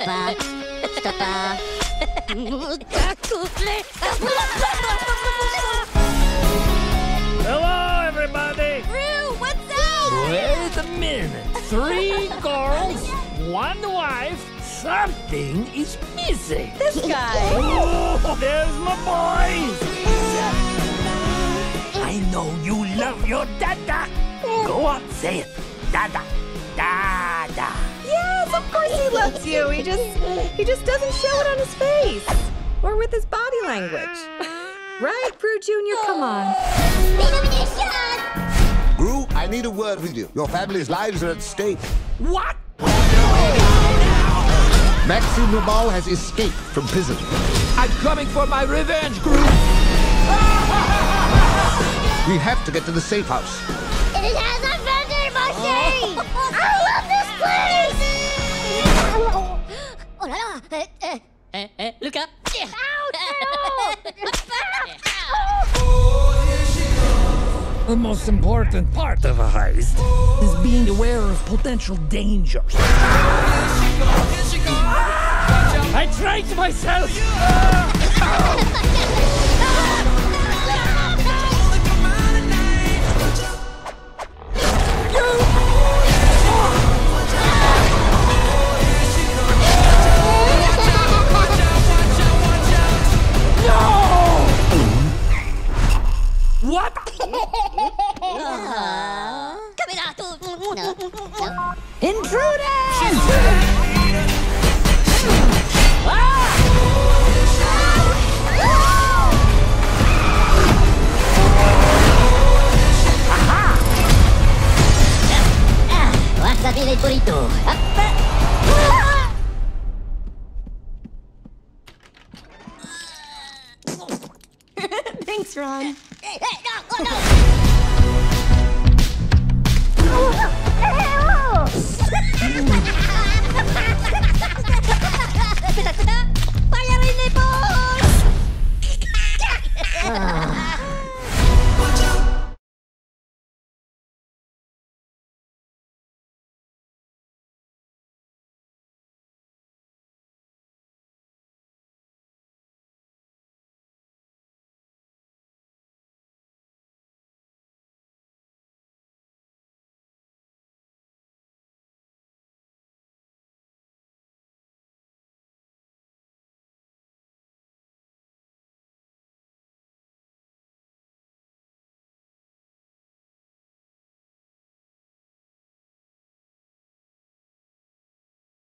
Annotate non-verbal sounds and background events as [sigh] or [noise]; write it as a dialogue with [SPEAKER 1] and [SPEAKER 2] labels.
[SPEAKER 1] Stoppa. Stoppa.
[SPEAKER 2] Hello, everybody.
[SPEAKER 3] Rue, what's up?
[SPEAKER 2] Wait a minute. Three girls, one wife. Something is missing.
[SPEAKER 3] This guy.
[SPEAKER 2] Oh, there's my boys. I know you love your dada. Go on, say it. Dada. Dada.
[SPEAKER 3] Loves you. He just he just doesn't show it on his face. Or with his body language. [laughs] Right, Gru Jr., come on.
[SPEAKER 4] Gru, I need a word with you. Your family's lives are at stake.
[SPEAKER 2] What?
[SPEAKER 4] Maxime Le Mal has escaped from prison.
[SPEAKER 2] I'm coming for my revenge, Gru.
[SPEAKER 4] We have to get to the safe house.
[SPEAKER 1] It has a vending machine! [laughs] Oh, look up! [laughs]
[SPEAKER 2] The most important part of a heist is being aware of potential dangers. I trained myself! What?
[SPEAKER 1] Camera, tu! No, no. Ah, Wasabi el burrito.
[SPEAKER 3] Thanks, Ron. [laughs]